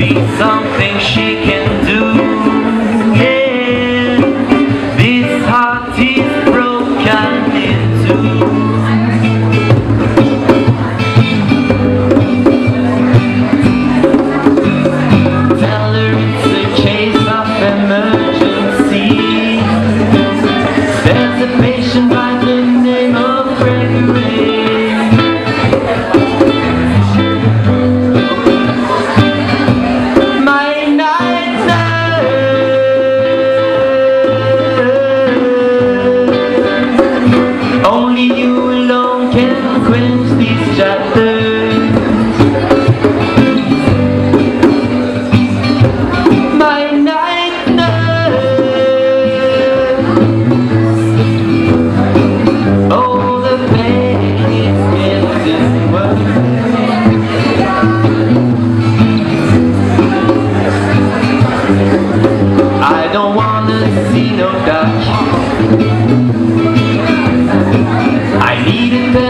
be something she can quench these chapters. My night nurse. Oh, the pain is getting worse. I don't wanna see no duck. I need attendance